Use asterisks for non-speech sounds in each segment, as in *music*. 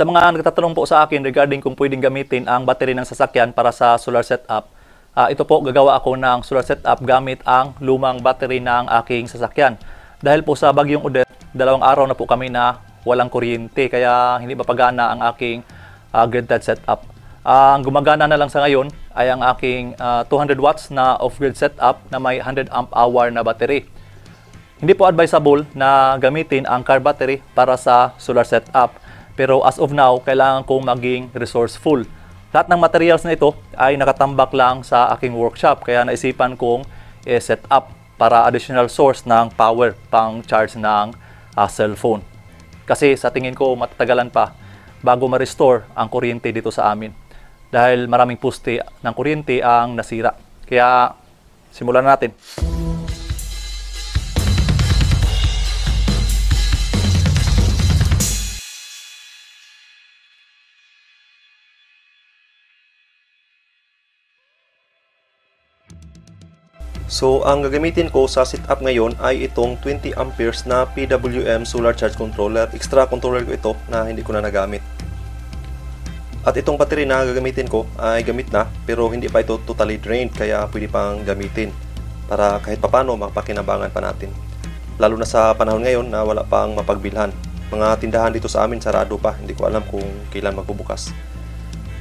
Sa mga nagtatanong po sa akin regarding kung pwedeng gamitin ang battery ng sasakyan para sa solar setup, ah, ito po gagawa ako ng solar setup gamit ang lumang battery ng aking sasakyan. Dahil po sa bagyong Odette, dalawang araw na po kami na walang kuryente kaya hindi mapagana ang aking uh, grid-tied setup. Ah, ang gumagana na lang sa ngayon ay ang aking ah, 200 watts na off-grid setup na may 100 amp hour na battery. Hindi po advisable na gamitin ang car battery para sa solar setup. Pero as of now, kailangan kong maging resourceful. Lahat ng materials na ito ay nakatambak lang sa aking workshop. Kaya naisipan kong i-set up para additional source ng power pang charge ng ah, cellphone. Kasi sa tingin ko matatagalan pa bago ma-restore ang kuryente dito sa amin. Dahil maraming puste ng kuryente ang nasira. Kaya simulan na natin. So, ang gagamitin ko sa setup ngayon ay itong 20 amperes na PWM solar charge controller. Extra controller ko ito na hindi ko na nagamit. At itong battery na gagamitin ko ay gamit na pero hindi pa ito totally drained kaya pwede pang gamitin para kahit papano mapakinabangan pa natin. Lalo na sa panahon ngayon na wala pang mapagbilhan. Mga tindahan dito sa amin sarado pa, hindi ko alam kung kailan magbubukas.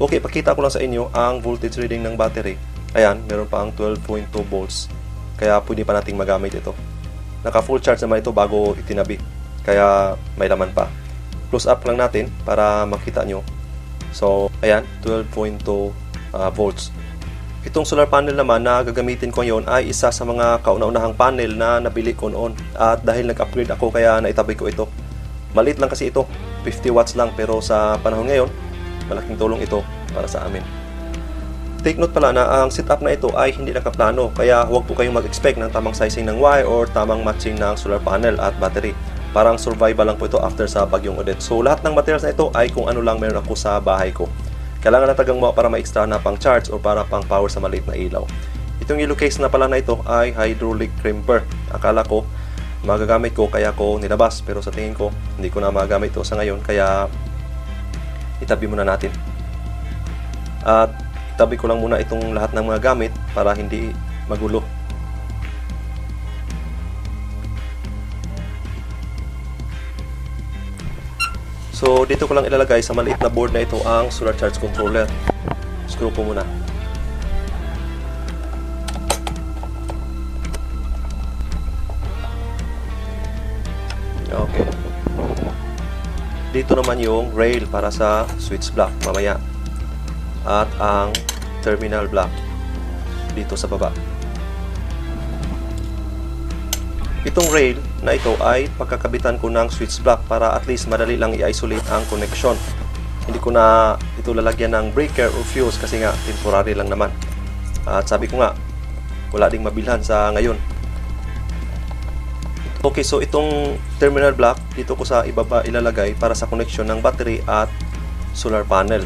Okay, pakita ko lang sa inyo ang voltage reading ng battery. Ayan, meron pa ang 12.2 volts. Kaya pwede pa nating magamit ito. Naka full charge naman ito bago itinabi. Kaya may laman pa. Close up lang natin para makita nyo. So, ayan, 12.2 uh, volts. Itong solar panel naman na gagamitin ko ngayon ay isa sa mga kauna-unahang panel na nabili ko noon. At dahil nag-upgrade ako kaya naitabi ko ito. Maliit lang kasi ito, 50 watts lang pero sa panahon ngayon, malaking tulong ito para sa amin. Take note pala na ang setup na ito ay hindi nakaplano kaya huwag po kayong mag-expect ng tamang sizing ng wire or tamang matching ng solar panel at battery. Parang survival lang po ito after sa bagyong Odette. So lahat ng materials na ito ay kung ano lang meron ako sa bahay ko. Kailangan na tagang mo para ma-extra na pang charge o para pang power sa maliit na ilaw. Itong case na pala na ito ay hydraulic crimper. Akala ko magagamit ko kaya ko nilabas pero sa tingin ko hindi ko na magagamit ito sa ngayon kaya itabi muna natin. At itabi ko lang muna itong lahat ng mga gamit para hindi magulo. So, dito ko lang ilalagay sa maliit na board na ito ang solar charge controller. Screw ko muna. Okay. Dito naman yung rail para sa switch block mamaya at ang terminal block dito sa baba. Itong rail na ito ay pagkakabitan ko ng switch block para at least madali lang i-isolate ang connection. Hindi ko na ito lalagyan ng breaker or fuse kasi nga temporary lang naman. At sabi ko nga, wala ding mabilhan sa ngayon. Okay, so itong terminal block dito ko sa ibaba ilalagay para sa connection ng battery at solar panel.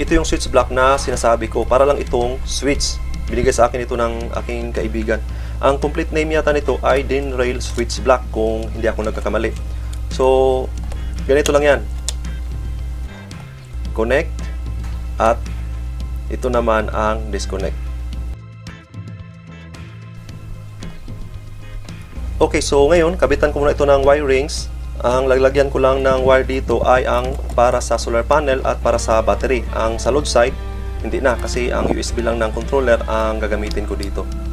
Ito yung switch block na sinasabi ko. Para lang itong switch. Binigay sa akin ito ng aking kaibigan. Ang complete name yata nito ay Din Rail Switch Block kung hindi ako nagkakamali. So, ganito lang yan. Connect at ito naman ang disconnect. Okay, so ngayon, kabitan ko muna ito ng wirings ang lalagyan ko lang ng wire dito ay ang para sa solar panel at para sa battery. Ang sa load side, hindi na kasi ang USB lang ng controller ang gagamitin ko dito.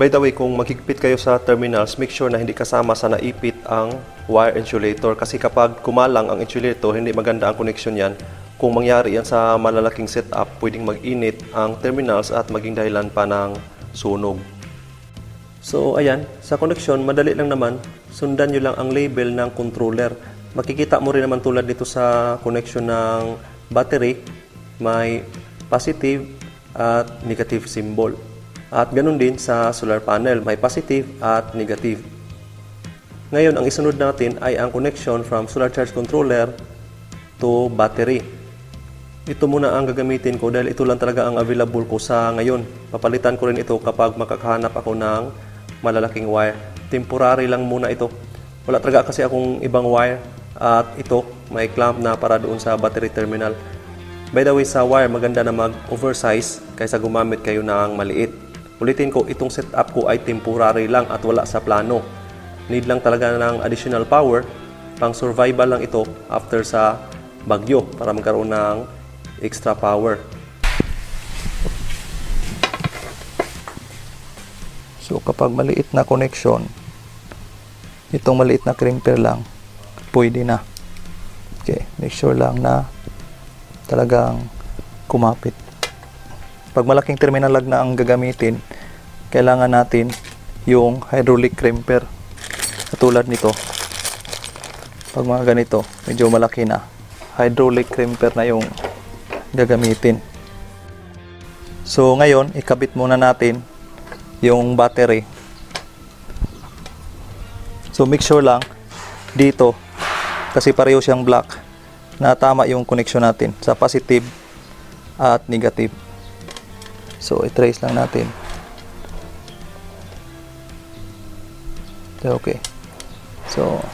By the way, kung maghigpit kayo sa terminals, make sure na hindi kasama sa naipit ang wire insulator kasi kapag kumalang ang insulator, hindi maganda ang connection yan. Kung mangyari yan sa malalaking setup, pwedeng mag-init ang terminals at maging dahilan pa ng sunog. So ayan, sa connection, madali lang naman. Sundan nyo lang ang label ng controller. Makikita mo rin naman tulad dito sa connection ng battery, may positive at negative symbol. At ganun din sa solar panel, may positive at negative. Ngayon, ang isunod natin ay ang connection from solar charge controller to battery. Ito muna ang gagamitin ko dahil ito lang talaga ang available ko sa ngayon. Papalitan ko rin ito kapag makakahanap ako ng malalaking wire. Temporary lang muna ito. Wala talaga kasi akong ibang wire at ito may clamp na para doon sa battery terminal. By the way, sa wire maganda na mag-oversize kaysa gumamit kayo ng maliit. Ulitin ko, itong setup ko ay temporary lang at wala sa plano. Need lang talaga ng additional power. Pang survival lang ito after sa bagyo para magkaroon ng extra power. So kapag maliit na connection, itong maliit na crimper lang, pwede na. Okay, make sure lang na talagang kumapit. Pag malaking terminal lag na ang gagamitin, kailangan natin yung hydraulic crimper. Katulad nito. Pag mga ganito, medyo malaki na. Hydraulic crimper na yung gagamitin. So ngayon, ikabit muna natin yung battery. So make sure lang dito kasi pareho siyang black na tama yung connection natin sa positive at negative. So i-trace lang natin. Okay. So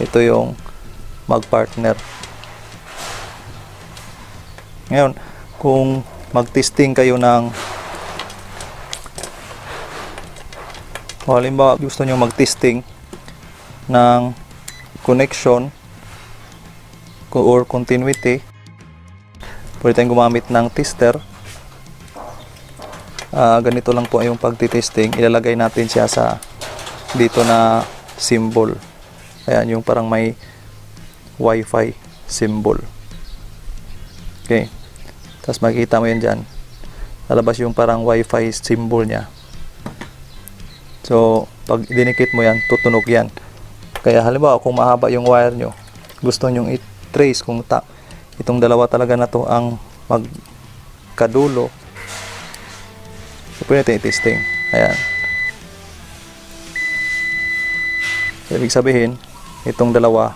ito yung mag-partner. Ngayon, kung mag-testing kayo ng o halimbawa gusto nyo mag-testing ng connection co- or continuity pwede tayong gumamit ng tester Ah, ganito lang po yung pagtitesting. Ilalagay natin siya sa dito na symbol. Ayan yung parang may wifi symbol. Okay. Tapos makikita mo yan dyan. Lalabas yung parang wifi symbol niya. So, pag dinikit mo yan, tutunog yan. Kaya halimbawa, kung mahaba yung wire nyo, gusto nyong i-trace kung ta itong dalawa talaga na to ang magkadulo, so, pwede natin i-testing. Ayan. So, ibig sabihin, itong dalawa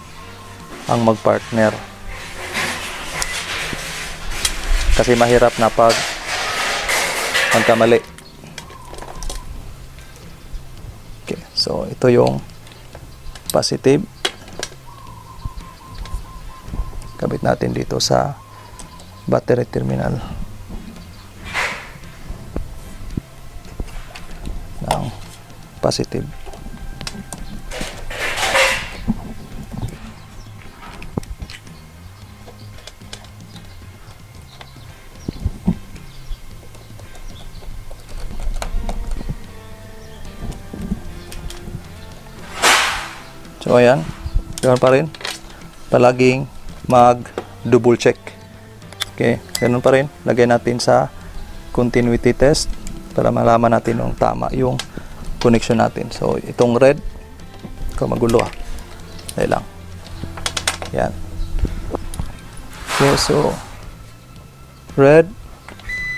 ang magpartner. Kasi mahirap na pag magkamali. Okay, so ito yung positive. Kabit natin dito sa battery terminal. Positive. So ayan, ganun pa rin. Palaging mag double check. Okay, ganun pa rin. Lagay natin sa continuity test para malaman natin kung tama yung connection natin. So itong red, ko magulo ah. Dahil lang. Yan. Okay, so red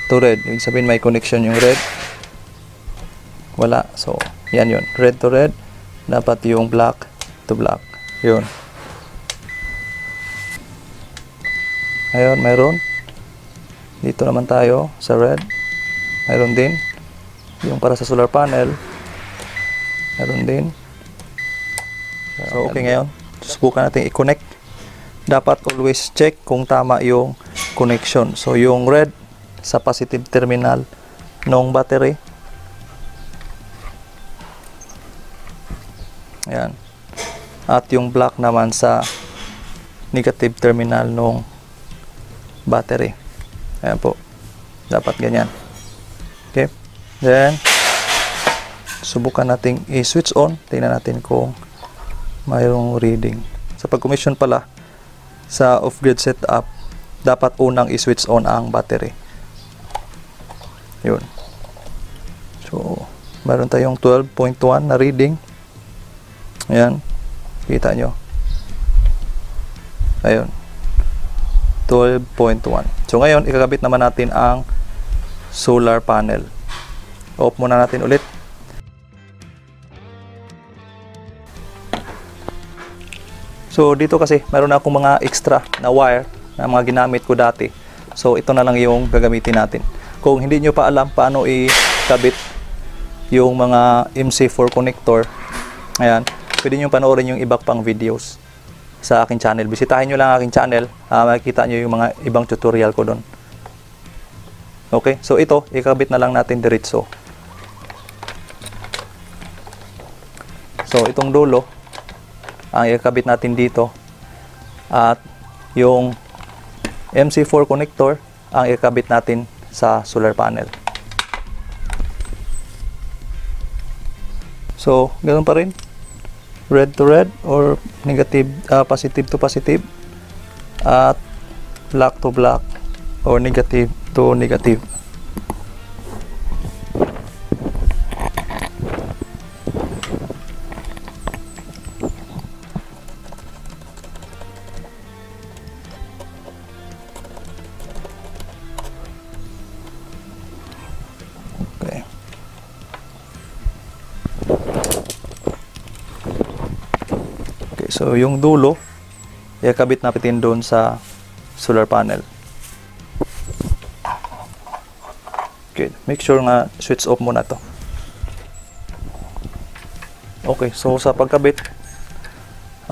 to red. Ibig sabihin may connection yung red. Wala. So, yan yun. Red to red. Dapat yung black to black. Yun. Ngayon, mayroon. Dito naman tayo sa red. Mayroon din. Yung para sa solar panel. Mayroon din. So, okay ngayon. Subukan natin i-connect. Dapat always check kung tama yung connection. So, yung red sa positive terminal ng battery. Ayan at yung black naman sa negative terminal ng battery. Ayan po. Dapat ganyan. Okay. Then, subukan nating i-switch on. Tingnan natin kung mayroong reading. Sa pag-commission pala, sa off-grid setup, dapat unang i-switch on ang battery. Yun. So, meron tayong 12.1 na reading. Ayan. Kita nyo. Ayun. 12.1. So, ngayon, ikakabit naman natin ang solar panel. Off muna natin ulit. So dito kasi meron akong mga extra na wire na mga ginamit ko dati. So ito na lang yung gagamitin natin. Kung hindi nyo pa alam paano ikabit yung mga MC4 connector, ayan, pwede nyo panoorin yung iba pang videos sa aking channel. Bisitahin nyo lang aking channel, uh, makikita nyo yung mga ibang tutorial ko doon. Okay, so ito, ikabit na lang natin diretso. So itong dulo, ang ikabit natin dito at yung MC4 connector ang ikabit natin sa solar panel. So, ganoon pa rin. Red to red or negative, uh, positive to positive at black to black or negative to negative. So yung dulo, ikabit natin doon sa solar panel. Okay, make sure nga switch off muna to. Okay, so sa pagkabit,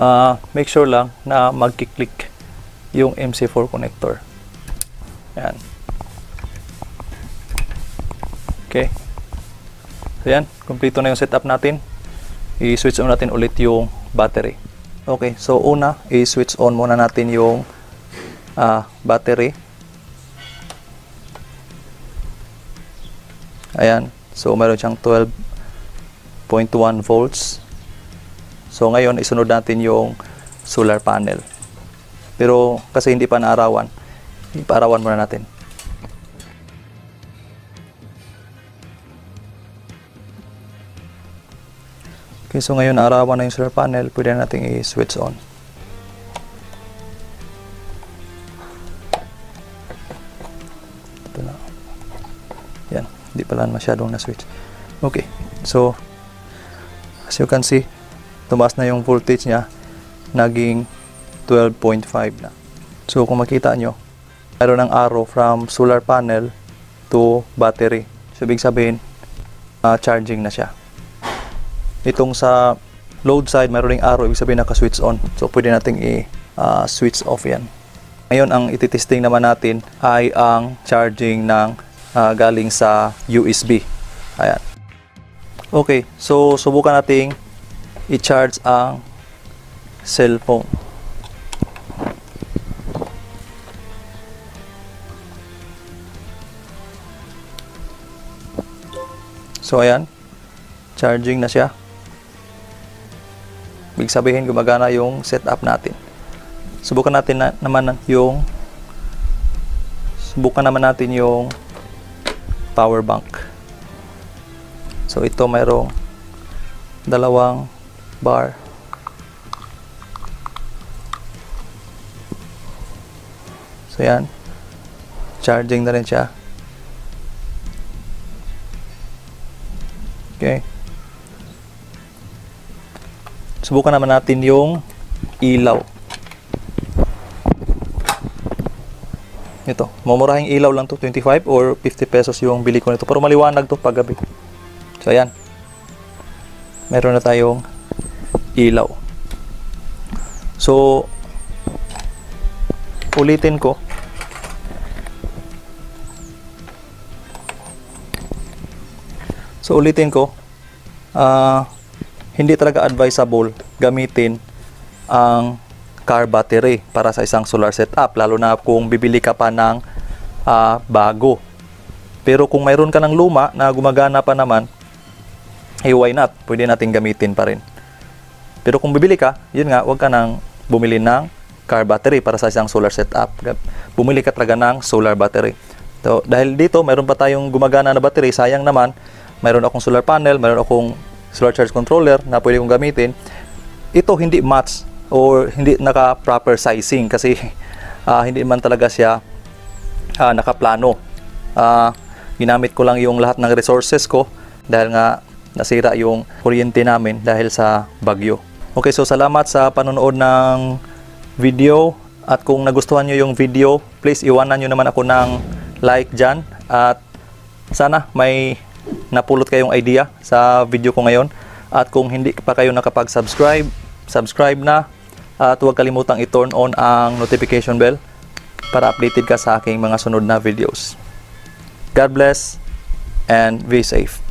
ah make sure lang na magkiklik yung MC4 connector. Yan. Okay. So yan, kumpleto na yung setup natin. I-switch on natin ulit yung battery. Okay, so una, i-switch on muna natin yung ah, battery. Ayan, so meron siyang 12.1 volts. So ngayon, isunod natin yung solar panel. Pero kasi hindi pa naarawan, ipaarawan muna natin. Okay, so ngayon arawan na yung solar panel, pwede na natin i-switch on. Ito na. Yan, hindi pala masyadong na-switch. Okay, so as you can see, tumaas na yung voltage niya, naging 12.5 na. So kung makita nyo, mayroon ng arrow from solar panel to battery. So ibig sabihin, ah, charging na siya itong sa load side mayroon ding arrow ibig sabihin naka-switch on. So pwede nating i-switch off yan. Ngayon ang ititesting naman natin ay ang charging ng ah, galing sa USB ayan. Okay so subukan nating i-charge ang cellphone. So ayan. Charging na siya Ibig sabihin gumagana yung setup natin. Subukan natin na, naman yung subukan naman natin yung power bank. So ito mayroong dalawang bar. So yan. Charging na rin siya. Okay. Subukan naman natin yung ilaw. Ito, mamurahing ilaw lang to 25 or 50 pesos yung bili ko nito. Pero maliwanag to paggabi. So ayan. Meron na tayong ilaw. So ulitin ko. So ulitin ko. Ah hindi talaga advisable gamitin ang car battery para sa isang solar setup lalo na kung bibili ka pa ng ah, bago pero kung mayroon ka ng luma na gumagana pa naman hey, why not? Pwede natin gamitin pa rin. Pero kung bibili ka, yun nga, huwag ka nang bumili ng car battery para sa isang solar setup. Bumili ka talaga ng solar battery. So, dahil dito, mayroon pa tayong gumagana na battery, sayang naman, mayroon akong solar panel, mayroon akong solar charge controller na pwede kong gamitin. Ito hindi match or hindi naka proper sizing kasi *laughs* ah, hindi man talaga siya ah, nakaplano. Ah, ginamit ko lang yung lahat ng resources ko dahil nga nasira yung kuryente namin dahil sa bagyo. Okay, so salamat sa panonood ng video at kung nagustuhan nyo yung video, please iwanan nyo naman ako ng like dyan at sana may napulot kayong idea sa video ko ngayon at kung hindi pa kayo nakapag-subscribe, subscribe na at huwag kalimutang i-turn on ang notification bell para updated ka sa aking mga sunod na videos. God bless and be safe.